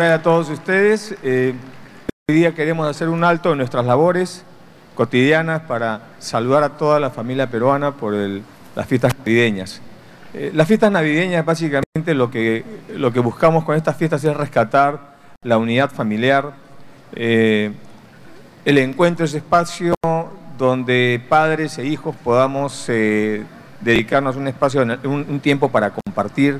tardes a todos ustedes. Eh, hoy día queremos hacer un alto en nuestras labores cotidianas para saludar a toda la familia peruana por las fiestas navideñas. Eh, las fiestas navideñas básicamente lo que, lo que buscamos con estas fiestas es rescatar la unidad familiar, eh, el encuentro, ese espacio donde padres e hijos podamos dedicarnos un espacio, un tiempo para compartir,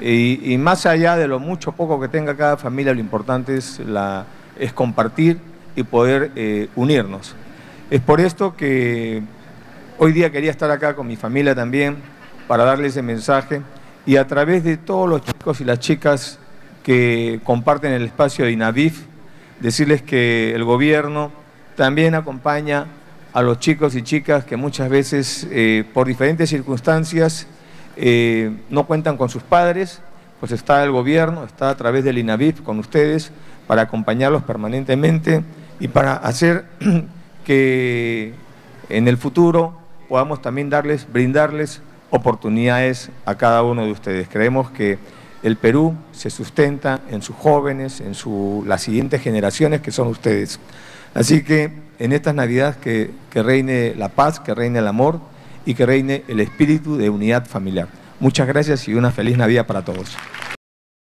y, más allá de lo mucho poco que tenga cada familia, lo importante es, la, es compartir y poder eh, unirnos. Es por esto que hoy día quería estar acá con mi familia también para darles ese mensaje y a través de todos los chicos y las chicas que comparten el espacio de INAVIF, decirles que el gobierno también acompaña a los chicos y chicas que muchas veces eh, por diferentes circunstancias eh, no cuentan con sus padres, pues está el gobierno, está a través del INAVIF con ustedes para acompañarlos permanentemente y para hacer que en el futuro podamos también darles, brindarles oportunidades a cada uno de ustedes. Creemos que el Perú se sustenta en sus jóvenes, en las siguientes generaciones que son ustedes. Así que en estas Navidades que reine la paz, que reine el amor, y que reine el espíritu de unidad familiar. Muchas gracias y una feliz Navidad para todos.